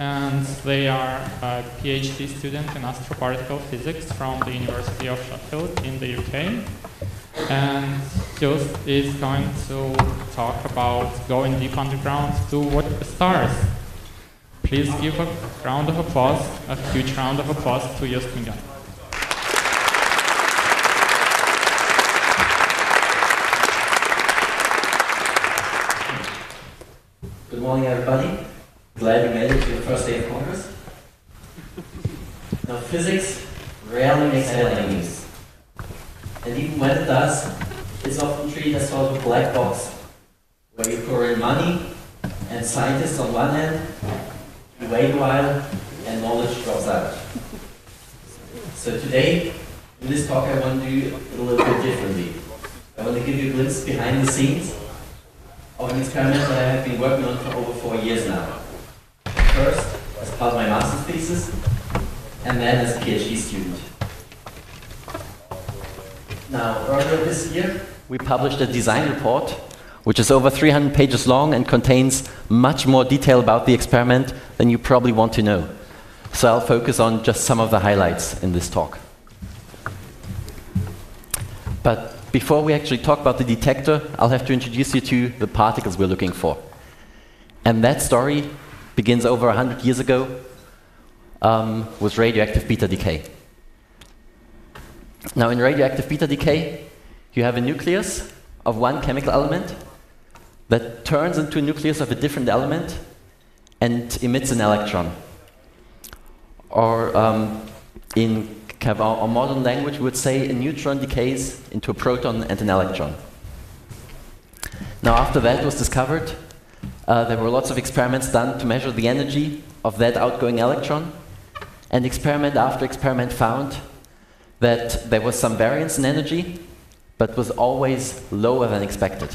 and they are a PhD student in astroparticle physics from the University of Sheffield in the UK. And Jost is going to talk about going deep underground to watch stars. Please give a round of applause, a huge round of applause to Jost Migenda. Good morning, everybody. Glad you made it to the first day of Congress. Now, physics rarely makes news. And even when it does, it's often treated as sort of a black box, where you pour in money and scientists on one end, you wait a while, and knowledge drops out. So today, in this talk, I want to do it a little bit differently. I want to give you a glimpse behind the scenes of an experiment that I have been working on for over four years now. First, as part of my master's thesis, and then as a PhD student. Now, earlier this year, we published a design report, which is over 300 pages long and contains much more detail about the experiment than you probably want to know. So I'll focus on just some of the highlights in this talk. But before we actually talk about the detector, I'll have to introduce you to the particles we're looking for. And that story begins over 100 years ago um, with radioactive beta decay. Now, in radioactive beta decay, you have a nucleus of one chemical element that turns into a nucleus of a different element and emits an electron. Or um, in kind of our, modern language, we would say a neutron decays into a proton and an electron. Now, after that was discovered, uh, there were lots of experiments done to measure the energy of that outgoing electron, and experiment after experiment found that there was some variance in energy, but was always lower than expected.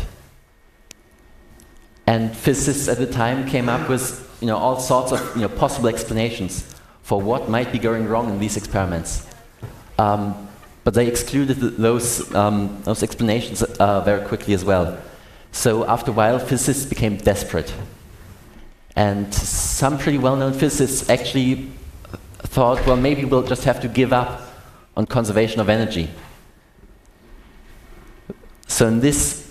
And physicists at the time came up with you know, all sorts of you know, possible explanations for what might be going wrong in these experiments. Um, but they excluded those, um, those explanations uh, very quickly as well. So after a while, physicists became desperate. And some pretty well-known physicists actually thought, well, maybe we'll just have to give up on conservation of energy. So in this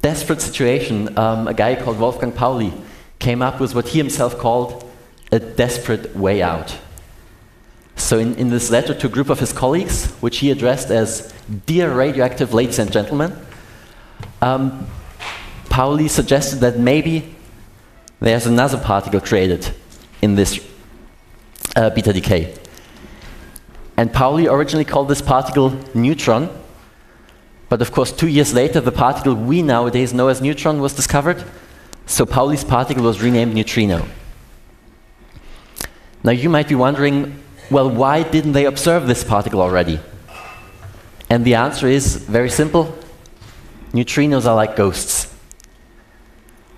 desperate situation, um, a guy called Wolfgang Pauli came up with what he himself called a desperate way out. So in, in this letter to a group of his colleagues, which he addressed as Dear Radioactive Ladies and Gentlemen, um, Pauli suggested that maybe there's another particle created in this uh, beta decay. And Pauli originally called this particle neutron, but of course two years later the particle we nowadays know as neutron was discovered, so Pauli's particle was renamed neutrino. Now you might be wondering, well, why didn't they observe this particle already? And the answer is very simple. Neutrinos are like ghosts.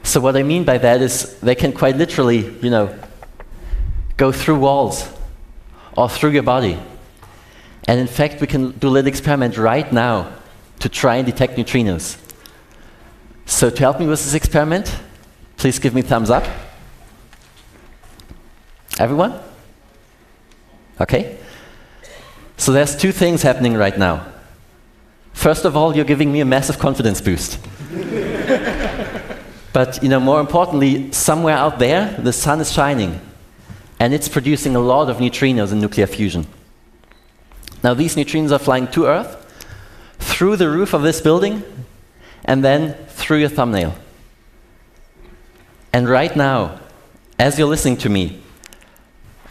So what I mean by that is they can quite literally, you know, go through walls or through your body. And in fact, we can do a little experiment right now to try and detect neutrinos. So to help me with this experiment, please give me thumbs up. Everyone? Okay? So there's two things happening right now. First of all, you're giving me a massive confidence boost. but you know, more importantly, somewhere out there, the sun is shining, and it's producing a lot of neutrinos in nuclear fusion. Now, these neutrinos are flying to Earth, through the roof of this building, and then through your thumbnail. And right now, as you're listening to me,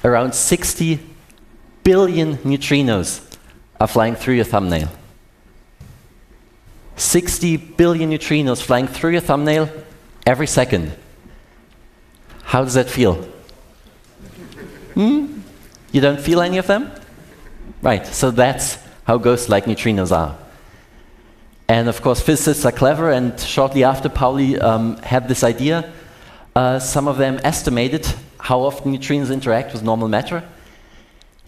around 60 billion neutrinos are flying through your thumbnail. 60 billion neutrinos flying through your thumbnail every second. How does that feel? Hmm? You don't feel any of them? Right, so that's how ghosts like neutrinos are. And of course, physicists are clever, and shortly after Pauli um, had this idea, uh, some of them estimated how often neutrinos interact with normal matter,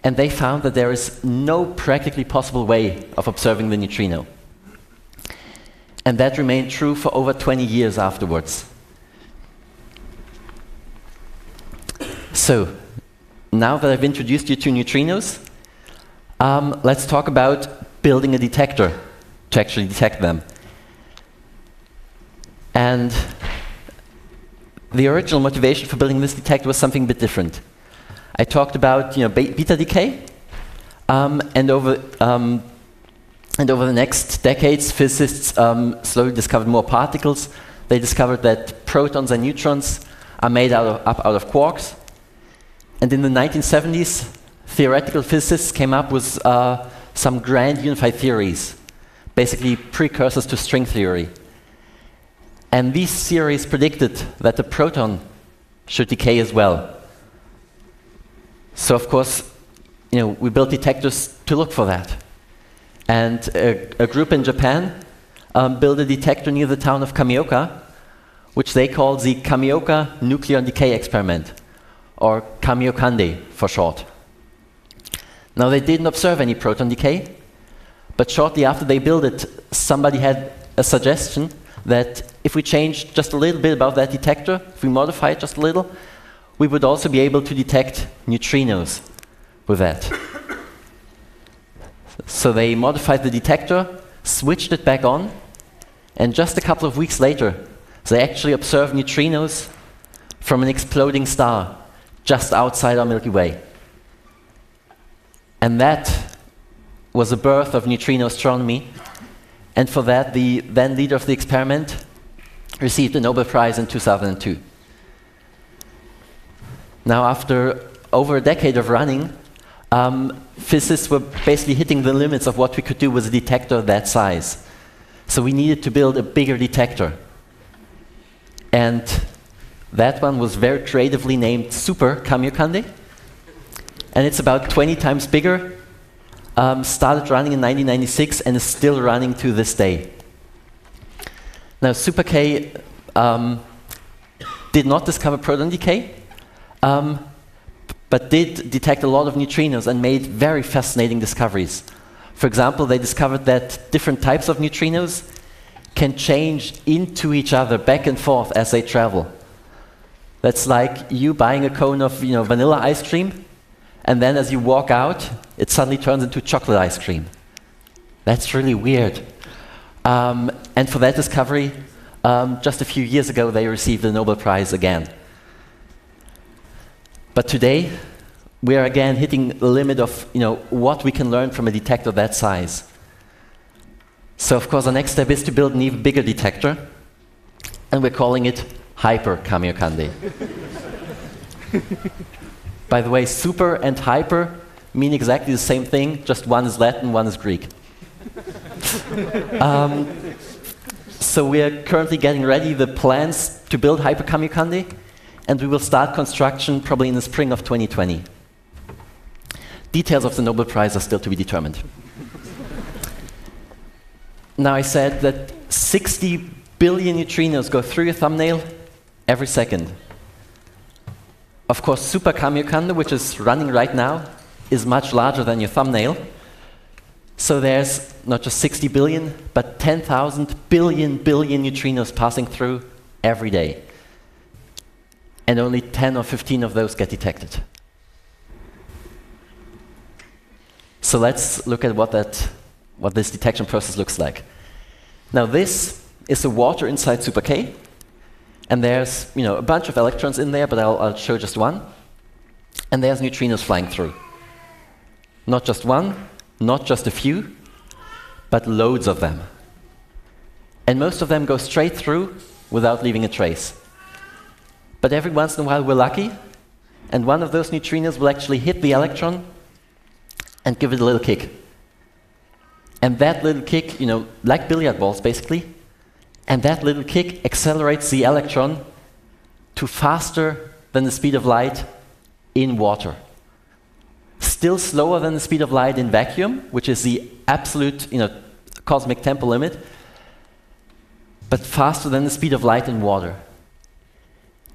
and they found that there is no practically possible way of observing the neutrino. And that remained true for over 20 years afterwards. So, now that I've introduced you to neutrinos, um, let's talk about building a detector to actually detect them. And the original motivation for building this detector was something a bit different. I talked about you know, beta decay, um, and over um, and over the next decades, physicists um, slowly discovered more particles. They discovered that protons and neutrons are made out of, up out of quarks. And in the 1970s, theoretical physicists came up with uh, some grand unified theories, basically precursors to string theory. And these theories predicted that the proton should decay as well. So, of course, you know, we built detectors to look for that. And a, a group in Japan um, built a detector near the town of Kamioka, which they called the Kamioka Nucleon Decay Experiment, or Kamiokande for short. Now, they didn't observe any proton decay, but shortly after they built it, somebody had a suggestion that if we change just a little bit about that detector, if we modify it just a little, we would also be able to detect neutrinos with that. So they modified the detector, switched it back on, and just a couple of weeks later, they actually observed neutrinos from an exploding star just outside our Milky Way. And that was the birth of neutrino astronomy. And for that, the then leader of the experiment received the Nobel Prize in 2002. Now, after over a decade of running, um, physicists were basically hitting the limits of what we could do with a detector that size. So we needed to build a bigger detector. And that one was very creatively named Super Kamiokande. And it's about 20 times bigger. Um, started running in 1996 and is still running to this day. Now, Super K um, did not discover proton decay. Um, but did detect a lot of neutrinos and made very fascinating discoveries. For example, they discovered that different types of neutrinos can change into each other back and forth as they travel. That's like you buying a cone of you know, vanilla ice cream, and then as you walk out, it suddenly turns into chocolate ice cream. That's really weird. Um, and for that discovery, um, just a few years ago, they received the Nobel Prize again. But today, we are again hitting the limit of you know, what we can learn from a detector that size. So of course, the next step is to build an even bigger detector, and we're calling it Hyper Kamiokande. By the way, super and hyper mean exactly the same thing, just one is Latin, one is Greek. um, so we are currently getting ready the plans to build Hyper Kamiokande and we will start construction probably in the spring of 2020. Details of the Nobel Prize are still to be determined. now, I said that 60 billion neutrinos go through your thumbnail every second. Of course, Super Kamiokande, which is running right now, is much larger than your thumbnail. So there's not just 60 billion, but 10,000 billion billion neutrinos passing through every day and only 10 or 15 of those get detected. So let's look at what, that, what this detection process looks like. Now this is the water inside Super K, and there's you know, a bunch of electrons in there, but I'll, I'll show just one. And there's neutrinos flying through. Not just one, not just a few, but loads of them. And most of them go straight through without leaving a trace. But every once in a while we're lucky, and one of those neutrinos will actually hit the electron and give it a little kick. And that little kick, you know, like billiard balls basically, and that little kick accelerates the electron to faster than the speed of light in water. Still slower than the speed of light in vacuum, which is the absolute you know, cosmic tempo limit, but faster than the speed of light in water.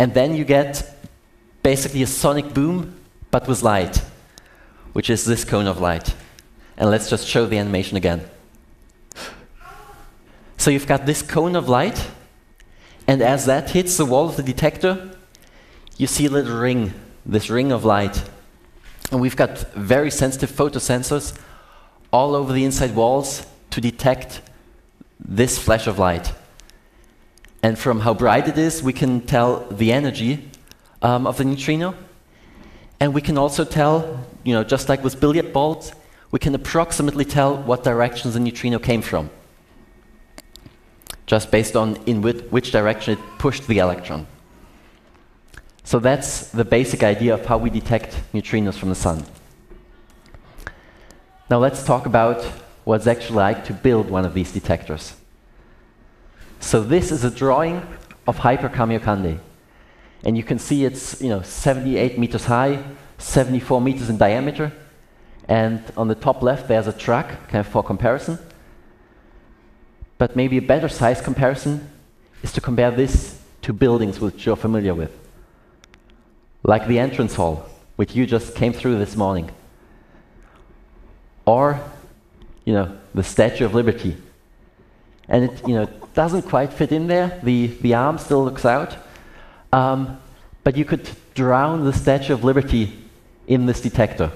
And then you get basically a sonic boom, but with light, which is this cone of light. And let's just show the animation again. So you've got this cone of light, and as that hits the wall of the detector, you see a little ring, this ring of light. And we've got very sensitive photosensors all over the inside walls to detect this flash of light. And from how bright it is, we can tell the energy um, of the neutrino. And we can also tell, you know, just like with billiard balls, we can approximately tell what direction the neutrino came from, just based on in which direction it pushed the electron. So that's the basic idea of how we detect neutrinos from the sun. Now let's talk about what it's actually like to build one of these detectors. So this is a drawing of Hyper Kamiokande. And you can see it's you know, 78 meters high, 74 meters in diameter. And on the top left, there's a truck, kind of for comparison. But maybe a better size comparison is to compare this to buildings which you're familiar with. Like the entrance hall, which you just came through this morning. Or, you know, the Statue of Liberty. And it, you know, doesn't quite fit in there. The, the arm still looks out. Um, but you could drown the Statue of Liberty in this detector,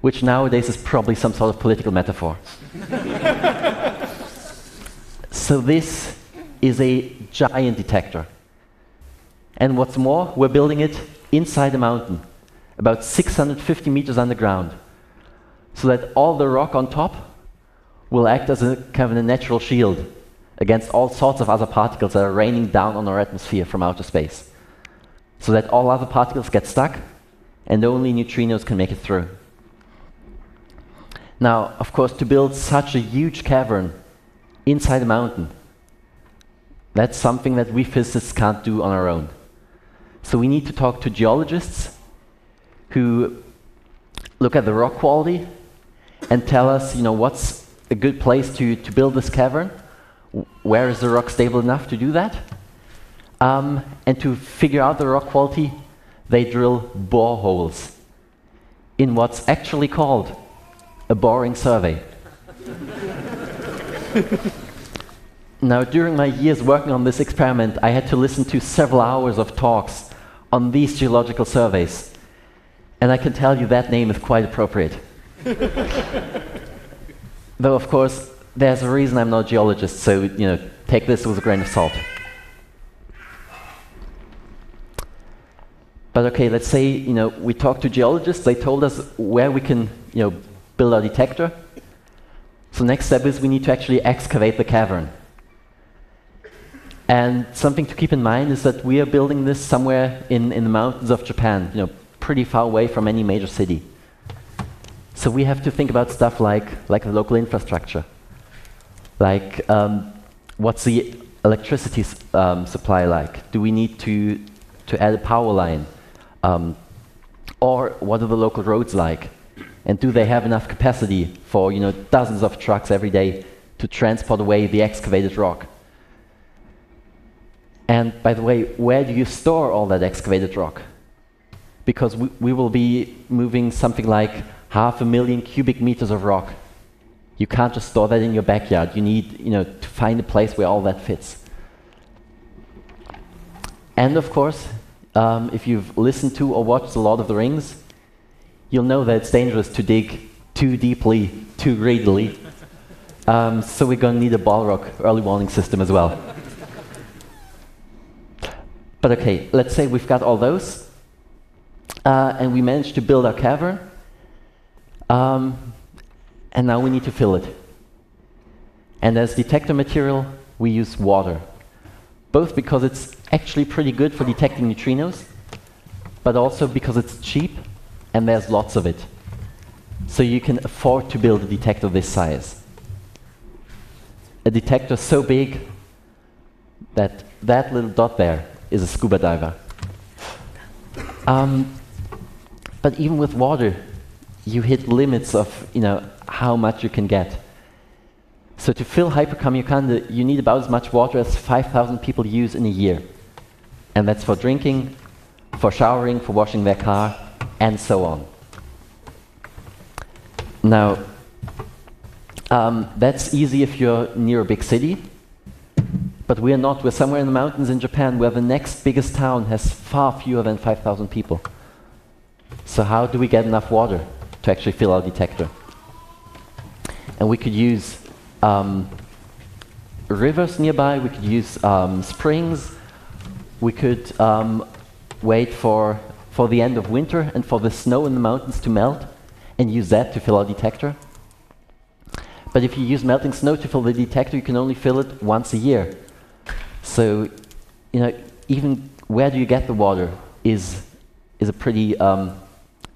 which nowadays is probably some sort of political metaphor. so this is a giant detector. And what's more, we're building it inside a mountain, about 650 meters underground, so that all the rock on top will act as a kind of a natural shield against all sorts of other particles that are raining down on our atmosphere from outer space. So that all other particles get stuck and only neutrinos can make it through. Now, of course, to build such a huge cavern inside a mountain, that's something that we physicists can't do on our own. So we need to talk to geologists who look at the rock quality and tell us, you know, what's a good place to, to build this cavern where is the rock stable enough to do that? Um, and to figure out the rock quality, they drill boreholes in what's actually called a boring survey. now, during my years working on this experiment, I had to listen to several hours of talks on these geological surveys. And I can tell you that name is quite appropriate. Though, of course, there's a reason I'm not a geologist, so you know, take this with a grain of salt. But okay, let's say you know we talked to geologists. They told us where we can you know build our detector. So next step is we need to actually excavate the cavern. And something to keep in mind is that we are building this somewhere in, in the mountains of Japan, you know, pretty far away from any major city. So we have to think about stuff like, like the local infrastructure. Like, um, what's the electricity um, supply like? Do we need to, to add a power line? Um, or what are the local roads like? And do they have enough capacity for you know, dozens of trucks every day to transport away the excavated rock? And by the way, where do you store all that excavated rock? Because we, we will be moving something like half a million cubic meters of rock you can't just store that in your backyard. You need you know, to find a place where all that fits. And of course, um, if you've listened to or watched The Lord of the Rings, you'll know that it's dangerous to dig too deeply, too greedily. Um, so we're going to need a Balrog early warning system as well. but okay, let's say we've got all those, uh, and we managed to build our cavern. Um, and now we need to fill it. And as detector material, we use water, both because it's actually pretty good for detecting neutrinos, but also because it's cheap and there's lots of it. So you can afford to build a detector this size. A detector so big that that little dot there is a scuba diver. Um, but even with water, you hit limits of you know how much you can get. So to fill Hyper Kamiokande, you need about as much water as 5,000 people use in a year. And that's for drinking, for showering, for washing their car, and so on. Now, Um, that's easy if you're near a big city, but we're not. We're somewhere in the mountains in Japan where the next biggest town has far fewer than 5,000 people. So, how do we get enough water to actually fill our detector? And we could use um, rivers nearby, we could use um, springs, we could um, wait for, for the end of winter and for the snow in the mountains to melt and use that to fill our detector. But if you use melting snow to fill the detector, you can only fill it once a year. So, you know, even where do you get the water is, is a pretty, um,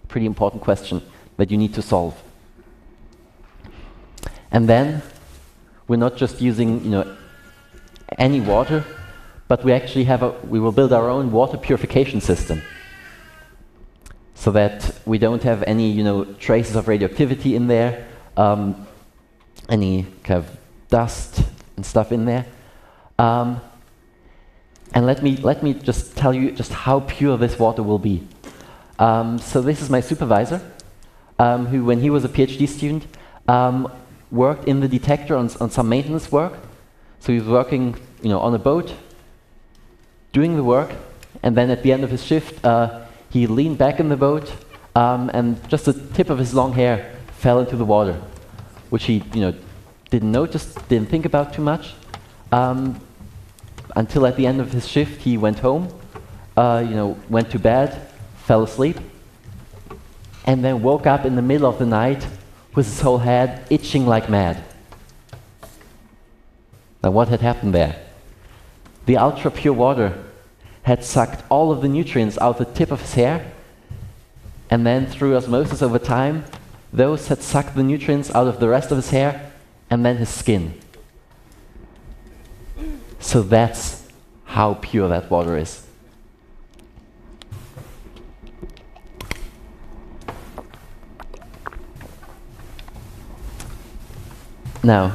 pretty important question that you need to solve. And then we're not just using, you know, any water, but we actually have a, we will build our own water purification system so that we don't have any, you know, traces of radioactivity in there, um, any kind of dust and stuff in there. Um, and let me, let me just tell you just how pure this water will be. Um, so this is my supervisor, um, who, when he was a PhD student, um, worked in the detector on, on some maintenance work. So he was working, you know, on a boat, doing the work, and then at the end of his shift, uh, he leaned back in the boat, um, and just the tip of his long hair fell into the water, which he, you know, didn't notice, didn't think about too much, um, until at the end of his shift he went home, uh, you know, went to bed, fell asleep, and then woke up in the middle of the night with his whole head itching like mad. Now, what had happened there? The ultra pure water had sucked all of the nutrients out the tip of his hair, and then through osmosis over time, those had sucked the nutrients out of the rest of his hair and then his skin. So that's how pure that water is. Now,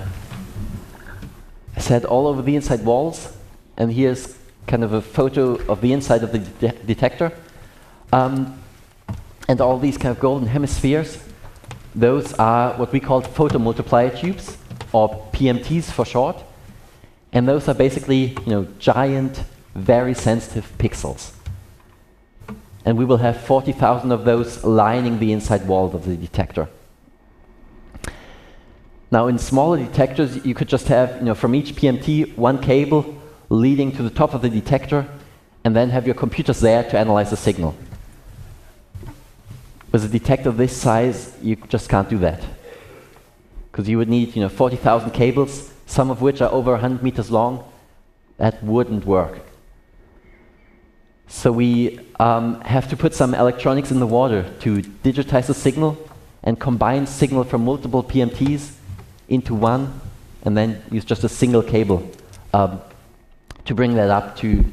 I said all over the inside walls, and here's kind of a photo of the inside of the de detector. Um, and all these kind of golden hemispheres, those are what we call photomultiplier tubes, or PMTs for short. And those are basically, you know, giant, very sensitive pixels. And we will have 40,000 of those lining the inside walls of the detector. Now, in smaller detectors, you could just have, you know, from each PMT, one cable leading to the top of the detector, and then have your computers there to analyze the signal. With a detector this size, you just can't do that. Because you would need, you know, 40,000 cables, some of which are over 100 meters long. That wouldn't work. So we um, have to put some electronics in the water to digitize the signal and combine signal from multiple PMTs into one, and then use just a single cable um, to bring that up to,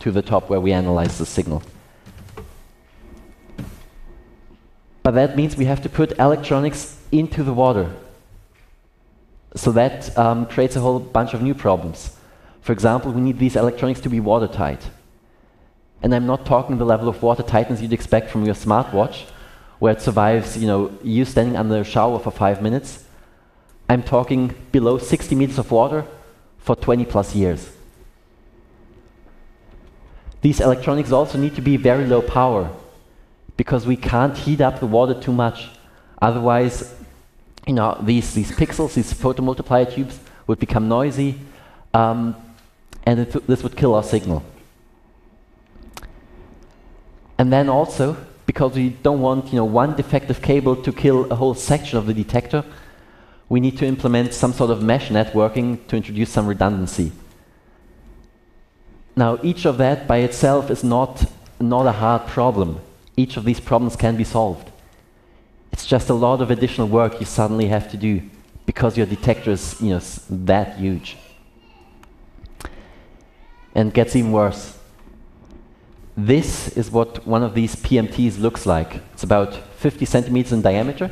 to the top where we analyze the signal. But that means we have to put electronics into the water. So that um, creates a whole bunch of new problems. For example, we need these electronics to be watertight. And I'm not talking the level of water tightness you'd expect from your smartwatch, where it survives, you know, you standing under a shower for five minutes. I'm talking below 60 meters of water for 20 plus years. These electronics also need to be very low power because we can't heat up the water too much. Otherwise, you know, these, these pixels, these photomultiplier tubes, would become noisy, um, and this would kill our signal. And then also, because we don't want you know, one defective cable to kill a whole section of the detector, we need to implement some sort of mesh networking to introduce some redundancy. Now, each of that by itself is not, not a hard problem. Each of these problems can be solved. It's just a lot of additional work you suddenly have to do because your detector is you know, that huge. And gets even worse. This is what one of these PMTs looks like. It's about 50 centimeters in diameter.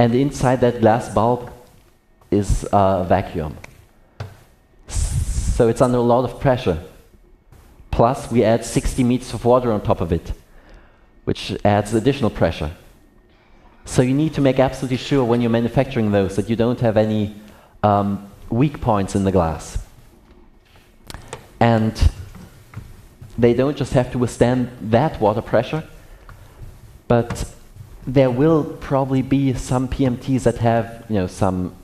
And inside that glass bulb is a vacuum. So it's under a lot of pressure. Plus, we add 60 meters of water on top of it, which adds additional pressure. So you need to make absolutely sure when you're manufacturing those that you don't have any um, weak points in the glass. And they don't just have to withstand that water pressure, but there will probably be some PMTs that have, you know, some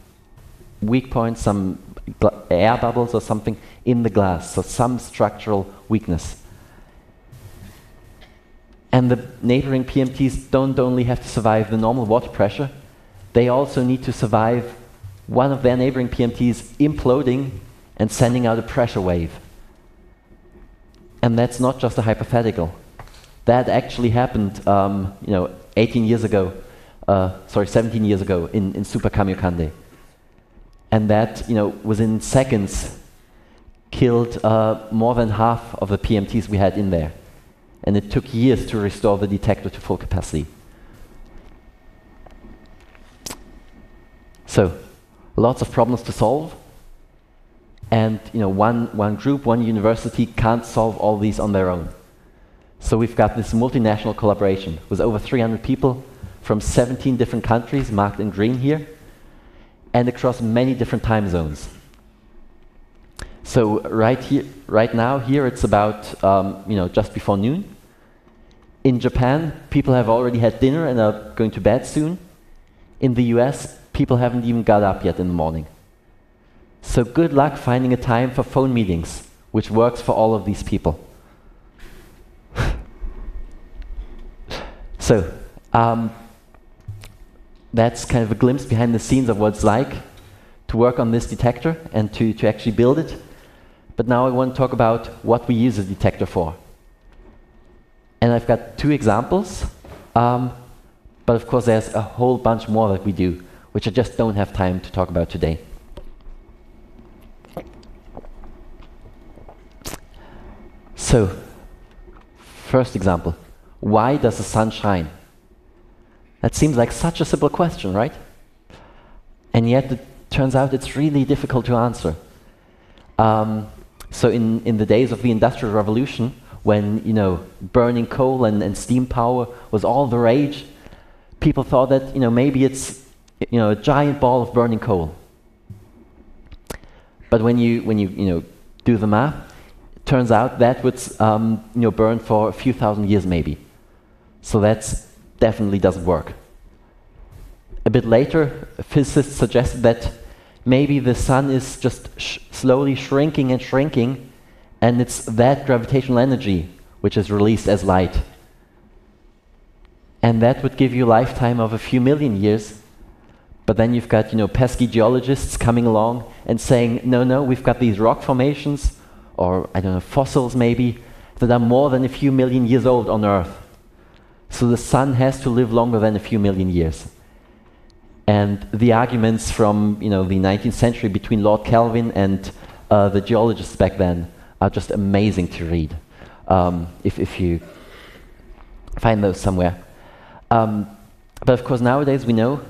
weak points, some air bubbles or something in the glass, so some structural weakness. And the neighboring PMTs don't only have to survive the normal water pressure, they also need to survive one of their neighboring PMTs imploding and sending out a pressure wave. And that's not just a hypothetical. That actually happened, um, you know, 18 years ago, uh, sorry, 17 years ago in, in Super Kamiokande. And that, you know, within seconds killed uh, more than half of the PMTs we had in there. And it took years to restore the detector to full capacity. So, lots of problems to solve. And you know, one, one group, one university can't solve all these on their own. So we've got this multinational collaboration with over 300 people from 17 different countries marked in green here and across many different time zones. So right here, right now, here it's about um, you know just before noon. In Japan, people have already had dinner and are going to bed soon. In the US, people haven't even got up yet in the morning. So good luck finding a time for phone meetings, which works for all of these people. So, um, that's kind of a glimpse behind the scenes of what it's like to work on this detector and to, to actually build it. But now I want to talk about what we use a detector for. And I've got two examples, um, but of course there's a whole bunch more that we do, which I just don't have time to talk about today. So, first example, why does the sun shine? That seems like such a simple question, right? And yet it turns out it's really difficult to answer. Um, so in, in the days of the Industrial Revolution, when you know burning coal and, and steam power was all the rage, people thought that you know maybe it's you know a giant ball of burning coal. But when you when you you know do the math, it turns out that would um, you know burn for a few thousand years maybe. So that definitely doesn't work. A bit later, physicists suggested that maybe the sun is just sh slowly shrinking and shrinking, and it's that gravitational energy which is released as light. And that would give you a lifetime of a few million years. But then you've got, you know, pesky geologists coming along and saying, no, no, we've got these rock formations, or I don't know, fossils maybe, that are more than a few million years old on Earth. So the sun has to live longer than a few million years. And the arguments from you know, the 19th century between Lord Kelvin and uh, the geologists back then are just amazing to read, um, if, if you find those somewhere. Um, but of course, nowadays we know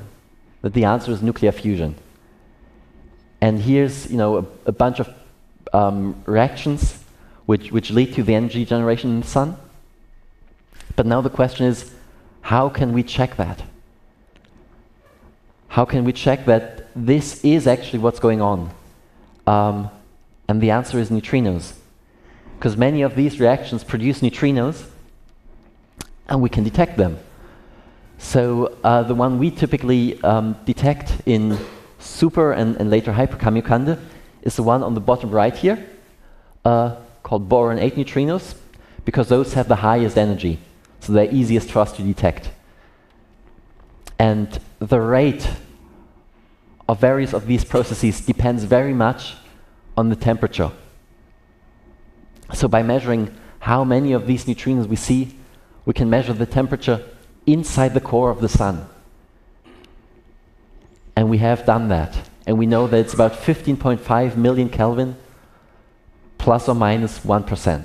that the answer is nuclear fusion. And here's you know, a, a bunch of um, reactions which, which lead to the energy generation in the sun. But now the question is, how can we check that? How can we check that this is actually what's going on? Um, and the answer is neutrinos. Because many of these reactions produce neutrinos, and we can detect them. So uh, the one we typically um, detect in super and, and later hyper Kamiokande is the one on the bottom right here, uh, called boron 8 neutrinos, because those have the highest energy. So they're easiest for us to detect. And the rate of various of these processes depends very much on the temperature. So by measuring how many of these neutrinos we see, we can measure the temperature inside the core of the sun. And we have done that. And we know that it's about 15.5 million Kelvin plus or minus 1.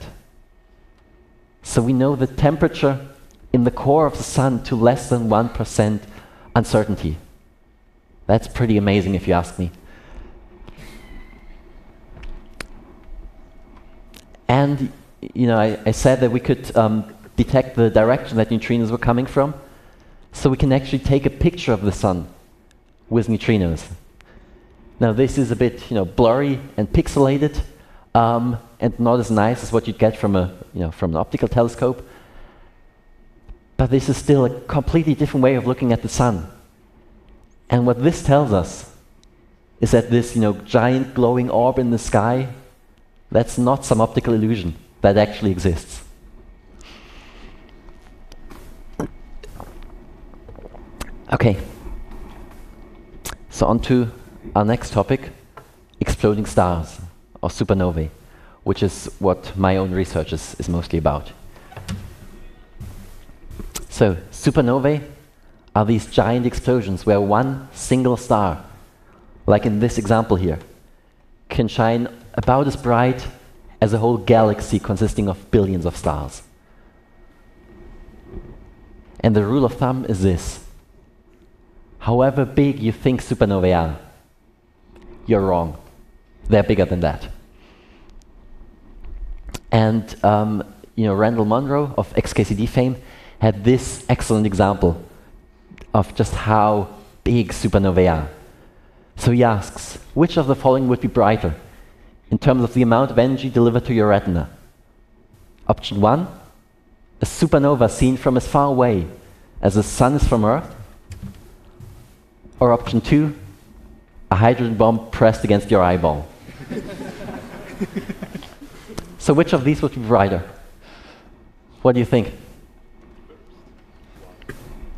So we know the temperature in the core of the sun to less than 1% uncertainty. That's pretty amazing if you ask me. And, you know, I, I said that we could um, detect the direction that neutrinos were coming from. So we can actually take a picture of the sun with neutrinos. Now this is a bit, you know, blurry and pixelated, um, and not as nice as what you'd get from a, you know, from an optical telescope. But this is still a completely different way of looking at the sun. And what this tells us is that this, you know, giant glowing orb in the sky, that's not some optical illusion. That actually exists. Okay. So on to our next topic, exploding stars or supernovae, which is what my own research is, is mostly about. So supernovae are these giant explosions where one single star, like in this example here, can shine about as bright as a whole galaxy consisting of billions of stars. And the rule of thumb is this however big you think supernovae are, you're wrong. They're bigger than that. And um, you know, Randall Munroe of XKCD fame had this excellent example of just how big supernovae are. So he asks, which of the following would be brighter in terms of the amount of energy delivered to your retina? Option one, a supernova seen from as far away as the sun is from Earth. Or option two, a hydrogen bomb pressed against your eyeball. so which of these would be brighter? What do you think?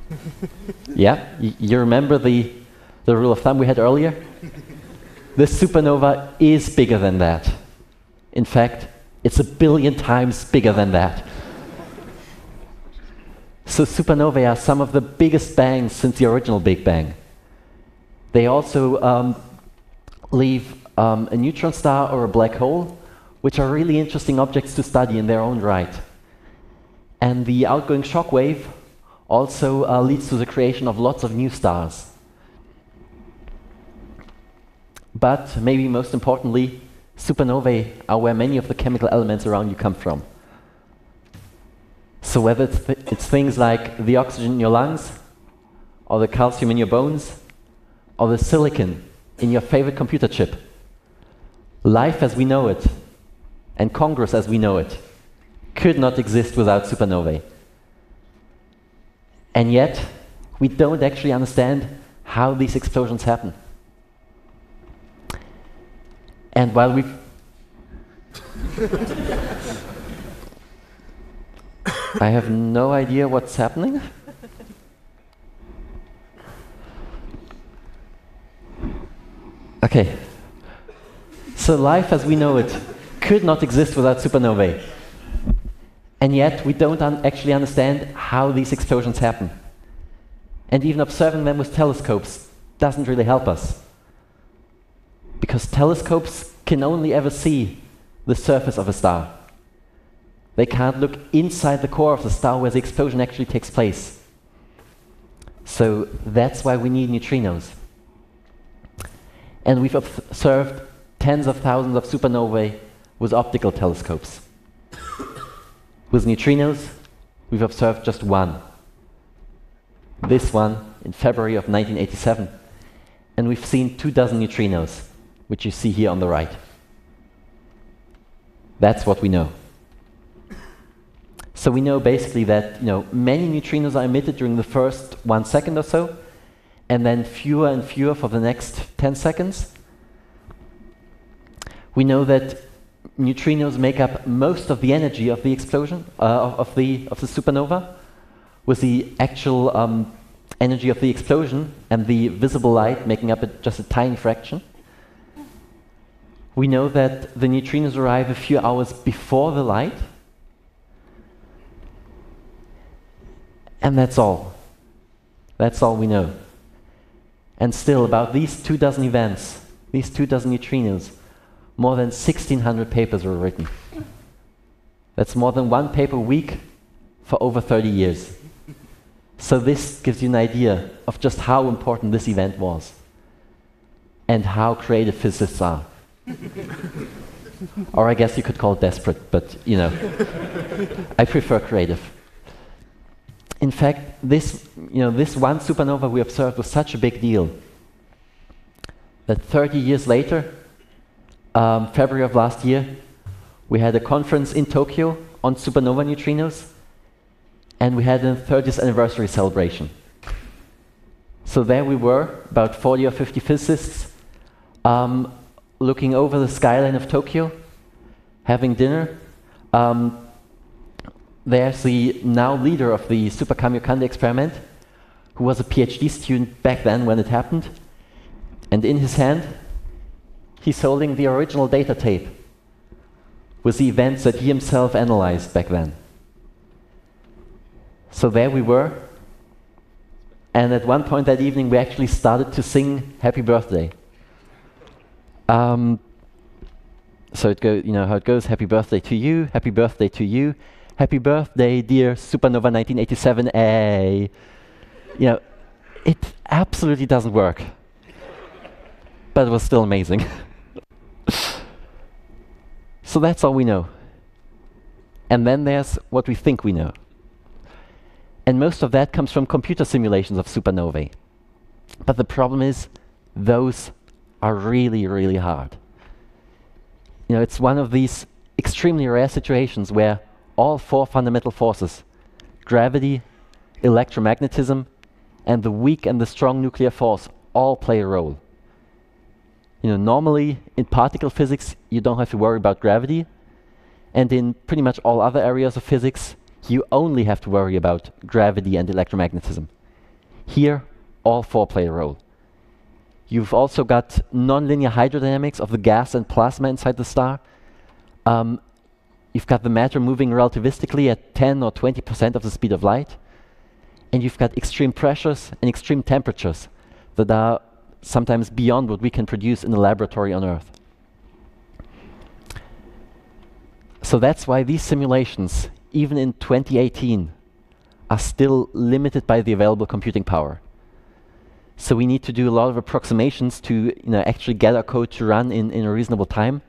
yeah, y you remember the, the rule of thumb we had earlier? The supernova is bigger than that. In fact, it's a billion times bigger than that. So supernovae are some of the biggest bangs since the original Big Bang. They also um, leave um, a neutron star or a black hole, which are really interesting objects to study in their own right. And the outgoing shock wave also uh, leads to the creation of lots of new stars. But maybe most importantly, supernovae are where many of the chemical elements around you come from. So whether it's, th it's things like the oxygen in your lungs, or the calcium in your bones, or the silicon in your favorite computer chip, life as we know it, and Congress as we know it, could not exist without supernovae. And yet, we don't actually understand how these explosions happen. And while we I have no idea what's happening. Okay. So life as we know it could not exist without supernovae. And yet we don't un actually understand how these explosions happen. And even observing them with telescopes doesn't really help us. Because telescopes can only ever see the surface of a star. They can't look inside the core of the star where the explosion actually takes place. So that's why we need neutrinos. And we've observed tens of thousands of supernovae with optical telescopes. with neutrinos, we've observed just one. This one in February of 1987. And we've seen two dozen neutrinos, which you see here on the right. That's what we know. So we know basically that you know, many neutrinos are emitted during the first one second or so, and then fewer and fewer for the next 10 seconds. We know that neutrinos make up most of the energy of the explosion, uh, of, the, of the supernova, with the actual um, energy of the explosion and the visible light making up a, just a tiny fraction. We know that the neutrinos arrive a few hours before the light, And that's all. That's all we know. And still, about these two dozen events, these two dozen neutrinos, more than 1,600 papers were written. That's more than one paper a week for over 30 years. So this gives you an idea of just how important this event was and how creative physicists are. or I guess you could call it desperate, but you know, I prefer creative. in fact, this, you know, this one supernova we observed was such a big deal that 30 years later, um, February of last year, we had a conference in Tokyo on supernova neutrinos, and we had a 30th anniversary celebration. So there we were, about 40 or 50 physicists, um, looking over the skyline of Tokyo, having dinner. Um, there's the now leader of the Super Kamiokande experiment, who was a PhD student back then when it happened. And in his hand, he's holding the original data tape with the events that he himself analyzed back then. So there we were. And at one point that evening, we actually started to sing Happy Birthday. Um, so it goes, you know how it goes. Happy birthday to you. Happy birthday to you. Happy birthday, dear Supernova 1987A. You know, it absolutely doesn't work. but it was still amazing. so that's all we know. And then there's what we think we know. And most of that comes from computer simulations of supernovae. But the problem is, those are really, really hard. You know, it's one of these extremely rare situations where all four fundamental forces gravity, electromagnetism, and the weak and the strong nuclear force all play a role. You know, normally in particle physics, you don't have to worry about gravity, and in pretty much all other areas of physics, you only have to worry about gravity and electromagnetism. Here, all four play a role. You've also got nonlinear hydrodynamics of the gas and plasma inside the star. Um, you've got the matter moving relativistically at 10 or 20% of the speed of light. And you've got extreme pressures and extreme temperatures that are sometimes beyond what we can produce in the laboratory on Earth. So that's why these simulations, even in 2018, are still limited by the available computing power. So we need to do a lot of approximations to you know, actually get our code to run in, in a reasonable time.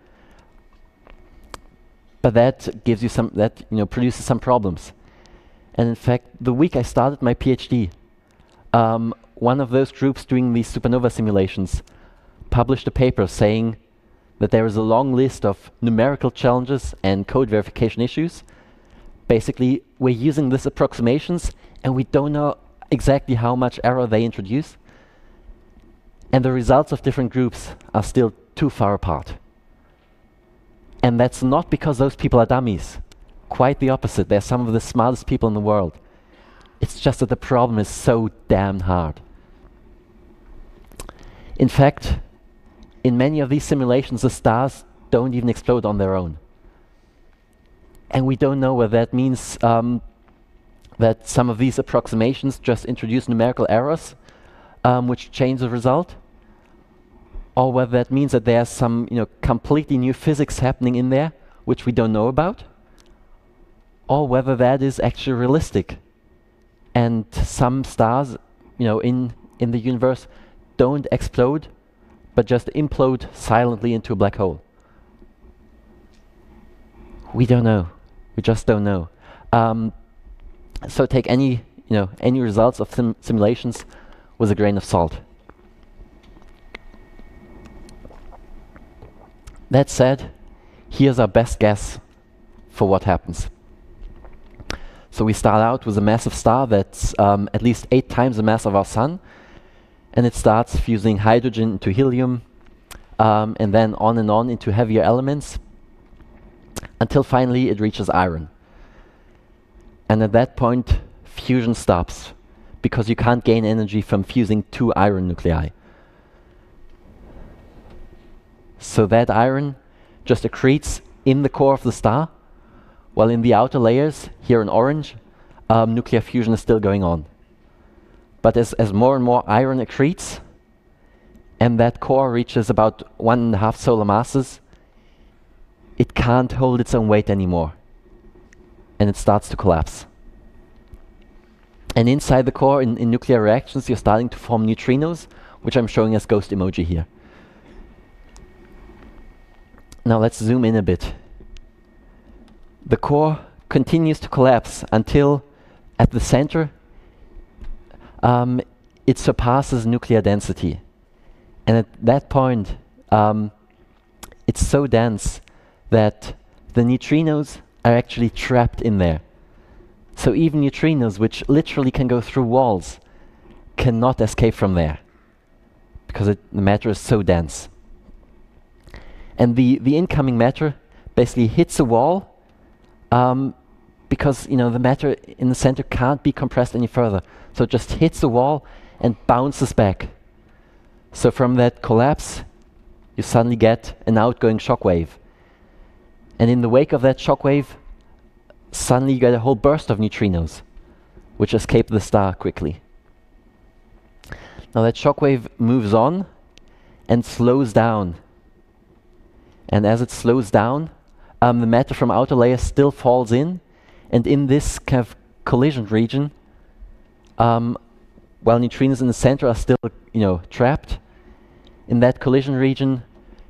But that gives you some, that you know, produces some problems. And in fact, the week I started my PhD, um, one of those groups doing these supernova simulations published a paper saying that there is a long list of numerical challenges and code verification issues. Basically, we're using these approximations and we don't know exactly how much error they introduce and the results of different groups are still too far apart. And that's not because those people are dummies. Quite the opposite. They're some of the smartest people in the world. It's just that the problem is so damn hard. In fact, in many of these simulations, the stars don't even explode on their own. And we don't know whether that means um, that some of these approximations just introduce numerical errors um, which change the result, or whether that means that there's some you know, completely new physics happening in there which we don't know about, or whether that is actually realistic and some stars you know, in, in the universe don't explode but just implode silently into a black hole. We don't know. We just don't know. Um, so take any, you know, any results of sim simulations with a grain of salt. That said, here's our best guess for what happens. So we start out with a massive star that's um, at least eight times the mass of our sun, and it starts fusing hydrogen into helium, um, and then on and on into heavier elements, until finally it reaches iron. And at that point, fusion stops, because you can't gain energy from fusing two iron nuclei. So that iron just accretes in the core of the star, while in the outer layers, here in orange, um, nuclear fusion is still going on. But as, as more and more iron accretes, and that core reaches about one and a half solar masses, it can't hold its own weight anymore. And it starts to collapse. And inside the core, in, in nuclear reactions, you're starting to form neutrinos, which I'm showing as ghost emoji here. Now let's zoom in a bit. The core continues to collapse until at the center um, it surpasses nuclear density. And at that point, um, it's so dense that the neutrinos are actually trapped in there. So even neutrinos, which literally can go through walls, cannot escape from there because it, the matter is so dense. And the, the incoming matter basically hits a wall um, because you know the matter in the center can't be compressed any further. So it just hits the wall and bounces back. So from that collapse, you suddenly get an outgoing shock wave. And in the wake of that shock wave, suddenly you get a whole burst of neutrinos, which escape the star quickly. Now that shock wave moves on and slows down. And as it slows down, um, the matter from outer layers still falls in, and in this kind of collision region, um, while neutrinos in the center are still, you know, trapped, in that collision region,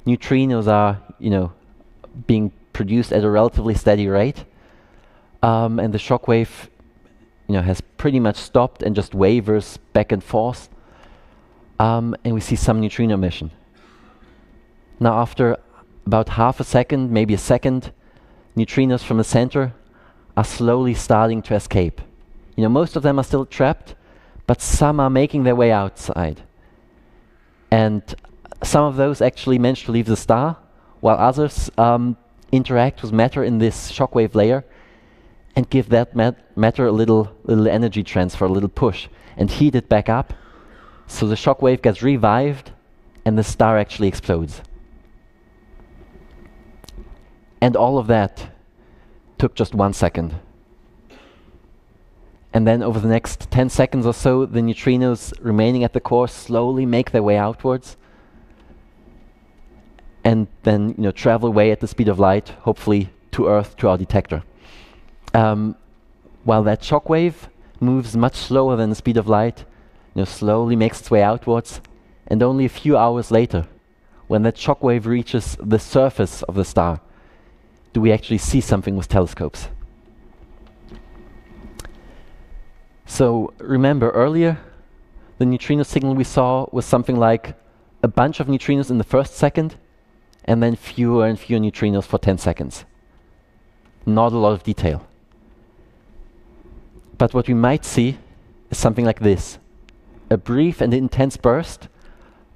neutrinos are, you know, being produced at a relatively steady rate, um, and the shock wave, you know, has pretty much stopped and just wavers back and forth, um, and we see some neutrino emission. Now, after about half a second, maybe a second, neutrinos from the center are slowly starting to escape. You know, most of them are still trapped, but some are making their way outside. And some of those actually manage to leave the star, while others um, interact with matter in this shockwave layer and give that mat matter a little, little energy transfer, a little push, and heat it back up. So the shockwave gets revived and the star actually explodes. And all of that took just one second. And then over the next 10 seconds or so, the neutrinos remaining at the core slowly make their way outwards and then you know, travel away at the speed of light, hopefully to Earth, to our detector. Um, while that shock wave moves much slower than the speed of light, you know, slowly makes its way outwards, and only a few hours later, when that shock wave reaches the surface of the star, do we actually see something with telescopes. So remember earlier, the neutrino signal we saw was something like a bunch of neutrinos in the first second, and then fewer and fewer neutrinos for 10 seconds. Not a lot of detail. But what we might see is something like this. A brief and intense burst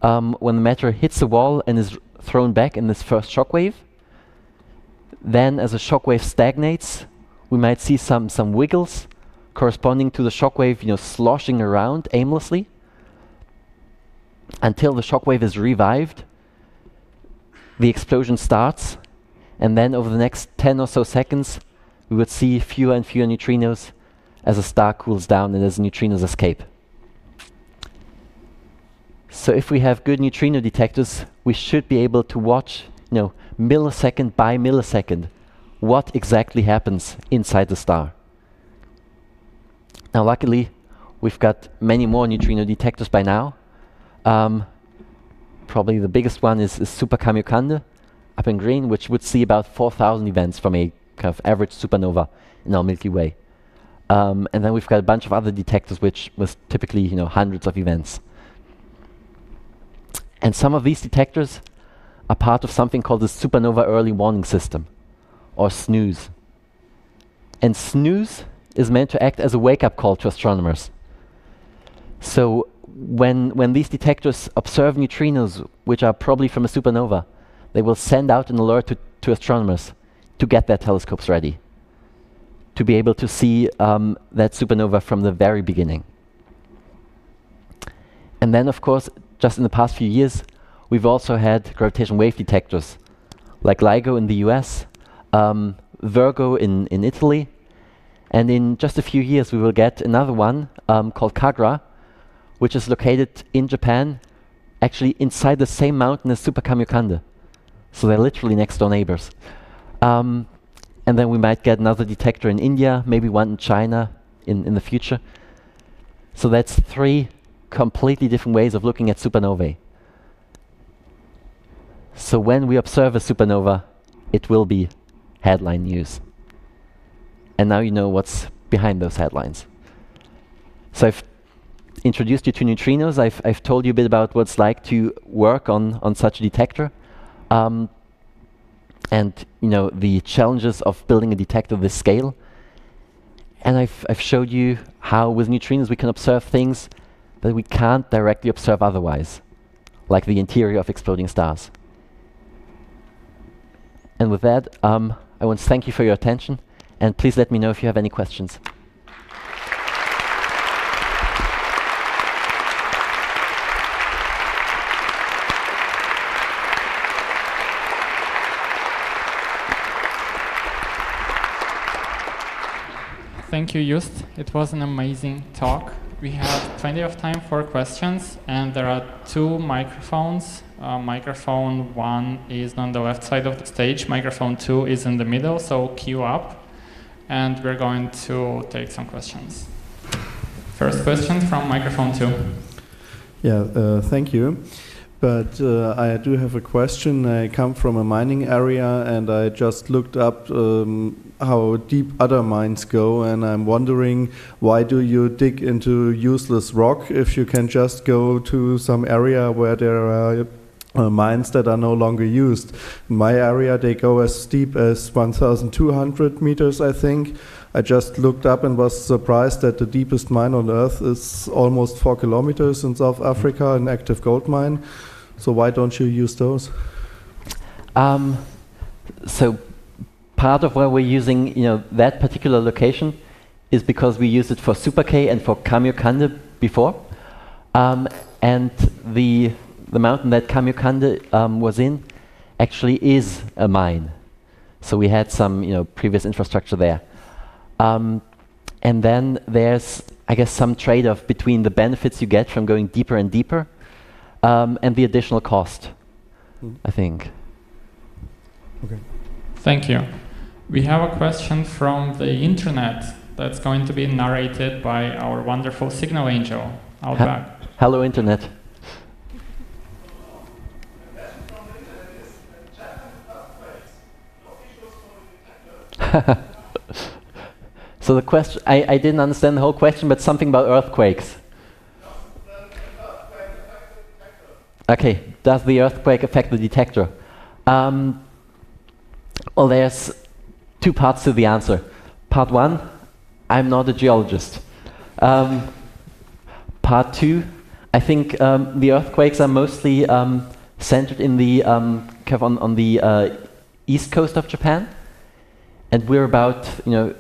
um, when the matter hits the wall and is thrown back in this first shock wave. Then as the shock wave stagnates, we might see some, some wiggles corresponding to the shock wave you know, sloshing around aimlessly until the shock wave is revived the explosion starts, and then over the next 10 or so seconds, we would see fewer and fewer neutrinos as a star cools down and as neutrinos escape. So if we have good neutrino detectors, we should be able to watch, you know, millisecond by millisecond, what exactly happens inside the star. Now, luckily, we've got many more neutrino detectors by now. Um, probably the biggest one is, is Super Kamiokande up in green, which would see about 4,000 events from a kind of average supernova in our Milky Way. Um, and then we've got a bunch of other detectors, which was typically you know hundreds of events. And some of these detectors are part of something called the Supernova Early Warning System, or SNEWS. And SNEWS is meant to act as a wake-up call to astronomers. So when, when these detectors observe neutrinos, which are probably from a supernova, they will send out an alert to, to astronomers to get their telescopes ready, to be able to see um, that supernova from the very beginning. And then, of course, just in the past few years, we've also had gravitation wave detectors, like LIGO in the US, um, Virgo in, in Italy, and in just a few years we will get another one um, called KAGRA, which is located in Japan, actually inside the same mountain as Super Kamiokande. So they're literally next door neighbors. Um, and then we might get another detector in India, maybe one in China in, in the future. So that's three completely different ways of looking at supernovae. So when we observe a supernova, it will be headline news. And now you know what's behind those headlines. So I've introduced you to neutrinos. I've, I've told you a bit about what it's like to work on, on such a detector. Um, and you know the challenges of building a detector of this scale. And I've, I've showed you how with neutrinos we can observe things that we can't directly observe otherwise, like the interior of exploding stars. And with that, um, I want to thank you for your attention, and please let me know if you have any questions. Thank you, Jost. It was an amazing talk. We have plenty of time for questions, and there are two microphones. Uh, microphone one is on the left side of the stage, microphone two is in the middle, so queue up, and we're going to take some questions. First question from microphone two. Yeah, uh, thank you. But uh, I do have a question. I come from a mining area and I just looked up um, how deep other mines go and I'm wondering why do you dig into useless rock if you can just go to some area where there are uh, mines that are no longer used. In my area they go as steep as 1200 meters I think. I just looked up and was surprised that the deepest mine on earth is almost four kilometers in South Africa, an active gold mine. So why don't you use those? Um, so part of why we're using you know that particular location is because we used it for Super K and for Kamiokande before, um, and the the mountain that Kamiokande um, was in actually is a mine. So we had some you know previous infrastructure there. Um, and then there's, I guess, some trade-off between the benefits you get from going deeper and deeper um, and the additional cost, Mm. I think. Okay. Thank you. We have a question from the internet that's going to be narrated by our wonderful signal angel, Ha- Outback. Hello, Internet. so the question, I, I didn't understand the whole question, but something about earthquakes. Okay, does the earthquake affect the detector? Um, well, there's two parts to the answer. Part one, I'm not a geologist. Um, part two, I think um, the earthquakes are mostly um, centered in the um, on, on the uh, east coast of Japan, and we're about you know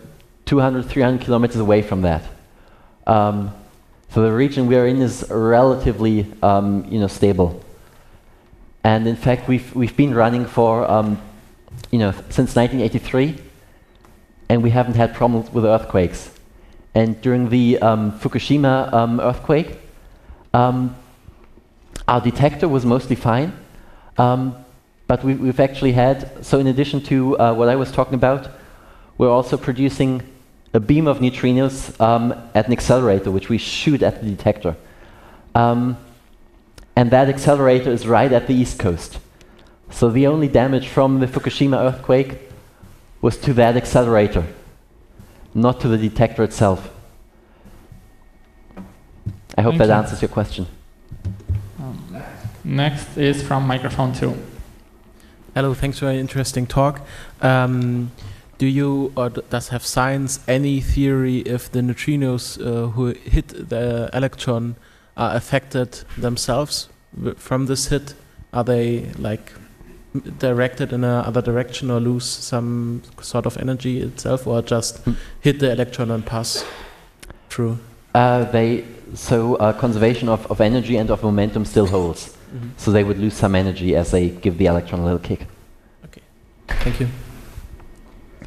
200, 300 kilometers away from that. Um, so the region we are in is relatively um, you know stable, and in fact we've we've been running for um, you know since 1983, and we haven't had problems with earthquakes. And during the um, Fukushima um, earthquake, um, our detector was mostly fine, but we, we've actually had, so in addition to uh, what I was talking about, we're also producing a beam of neutrinos um, at an accelerator, which we shoot at the detector. Um, and that accelerator is right at the east coast. So the only damage from the Fukushima earthquake was to that accelerator, not to the detector itself. I hope Thank that you. answers your question. Um, next is from microphone two. Hello, thanks for an interesting talk. Um, do you or does have science any theory if the neutrinos uh, who hit the electron are affected themselves from this hit? Are they like directed in another direction or lose some sort of energy itself, or just Hmm. hit the electron and pass through? Uh, they so uh, conservation of, of energy and of momentum still holds. So they would lose some energy as they give the electron a little kick. Okay, thank you.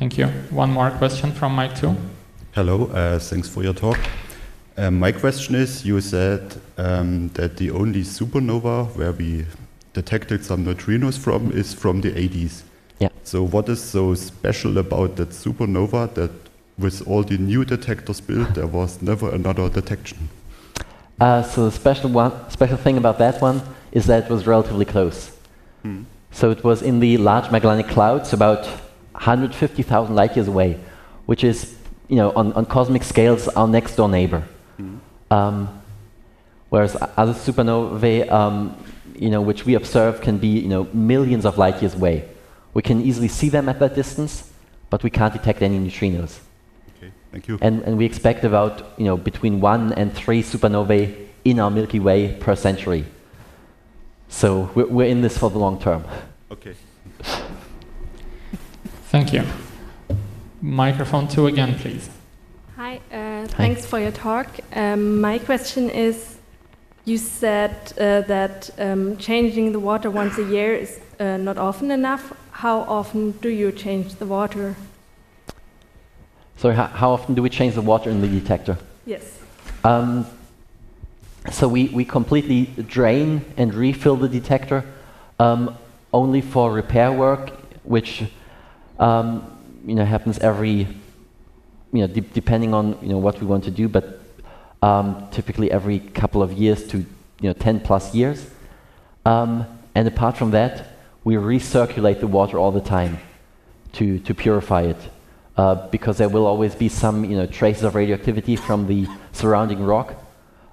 Thank you. One more question from Mike too. Hello, uh, thanks for your talk. Um, my question is, you said um, that the only supernova where we detected some neutrinos from is from the 80s. Yeah. So what is so special about that supernova that with all the new detectors built, there was never another detection? Uh, so the special one, special thing about that one is that it was relatively close. Hmm. So it was in the Large Magellanic Clouds, about 150,000 light years away, which is, you know, on, on cosmic scales, our next door neighbor. Hmm. Um, whereas other supernovae, um, you know, which we observe, can be you know millions of light years away. We can easily see them at that distance, but we can't detect any neutrinos. Okay, thank you. And, and we expect about you know between one and three supernovae in our Milky Way per century. So we're, we're in this for the long term. Okay. Thank you. Microphone two again, please. Hi, uh, thanks for your talk. Um, my question is you said uh, that um, changing the water once a year is uh, not often enough. How often do you change the water? So how, how often do we change the water in the detector? Yes. Um, so we, we completely drain and refill the detector um, only for repair work, which um, you know happens every you know de- depending on you know what we want to do, but um, typically every couple of years to you know 10 plus years. Um, and apart from that, we recirculate the water all the time to, to purify it. Uh, because there will always be some you know, traces of radioactivity from the surrounding rock,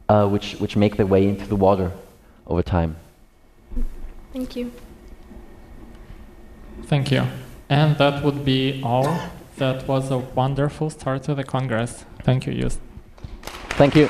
uh, which, which make their way into the water over time. Thank you. Thank you. And that would be all. That was a wonderful start to the Congress. Thank you, Jost. Thank you.